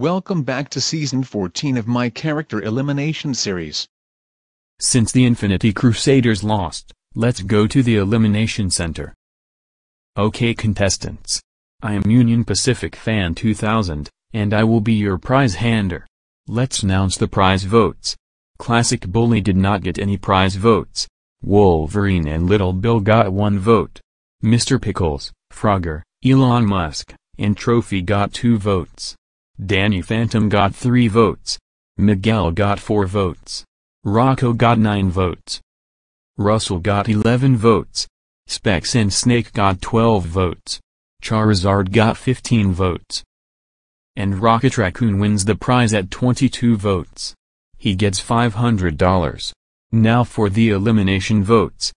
Welcome back to season 14 of my character elimination series. Since the Infinity Crusaders lost, let's go to the Elimination Center. Okay contestants. I am Union Pacific Fan 2000, and I will be your prize hander. Let's announce the prize votes. Classic Bully did not get any prize votes. Wolverine and Little Bill got one vote. Mr. Pickles, Frogger, Elon Musk, and Trophy got two votes. Danny Phantom got three votes. Miguel got four votes. Rocco got nine votes. Russell got 11 votes. Specs and Snake got 12 votes. Charizard got 15 votes. And Rocket Raccoon wins the prize at 22 votes. He gets $500. Now for the elimination votes.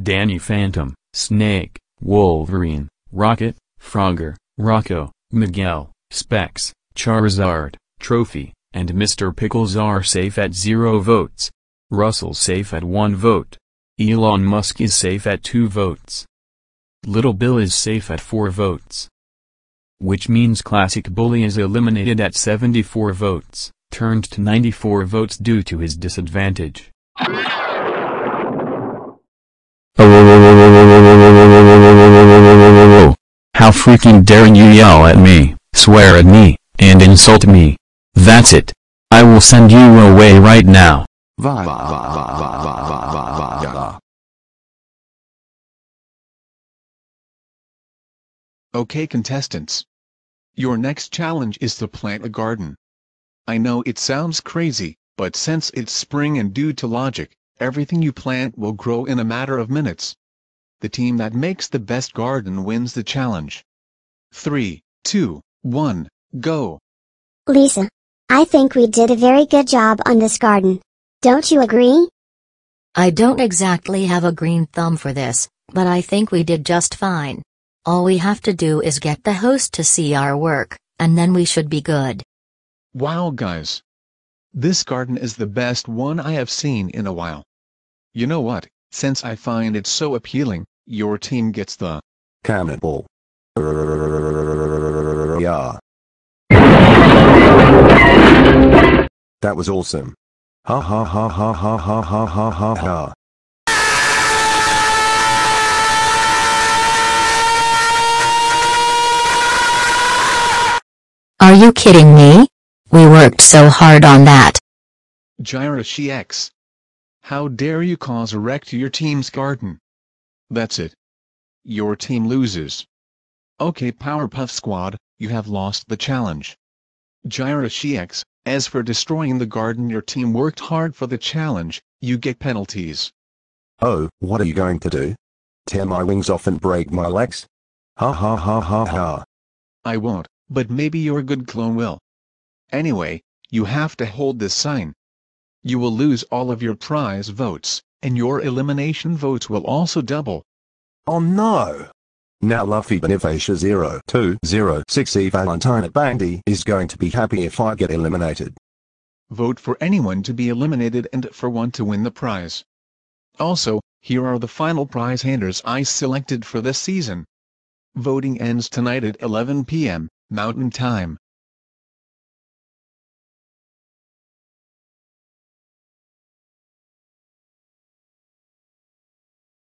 Danny Phantom, Snake, Wolverine, Rocket, Frogger, Rocco, Miguel, Specs, Charizard, Trophy, and Mr. Pickles are safe at 0 votes. Russell safe at 1 vote. Elon Musk is safe at 2 votes. Little Bill is safe at 4 votes. Which means Classic Bully is eliminated at 74 votes, turned to 94 votes due to his disadvantage. How freaking dare you yell at me, swear at me, and insult me. That's it. I will send you away right now. Okay contestants. Your next challenge is to plant a garden. I know it sounds crazy, but since it's spring and due to logic, everything you plant will grow in a matter of minutes. The team that makes the best garden wins the challenge. 3, 2, 1, go. Lisa. I think we did a very good job on this garden. Don't you agree? I don't exactly have a green thumb for this, but I think we did just fine. All we have to do is get the host to see our work, and then we should be good. Wow guys. This garden is the best one I have seen in a while. You know what, since I find it so appealing, your team gets the Cannonball. Yeah. That was awesome. Ha ha ha ha ha ha ha ha ha ha. Are you kidding me? We worked so hard on that. Gyrashi X. How dare you cause a wreck to your team's garden? That's it. Your team loses. Okay Powerpuff Squad, you have lost the challenge. Gyrashi X, as for destroying the garden your team worked hard for the challenge, you get penalties. Oh, what are you going to do? Tear my wings off and break my legs? Ha ha ha ha ha. I won't, but maybe your good clone will. Anyway, you have to hold this sign. You will lose all of your prize votes, and your elimination votes will also double. Oh no! Now Luffy Bonifacia 0206 Valentine at Bandy is going to be happy if I get eliminated. Vote for anyone to be eliminated and for one to win the prize. Also, here are the final prize handers I selected for this season. Voting ends tonight at 11 p.m. Mountain Time.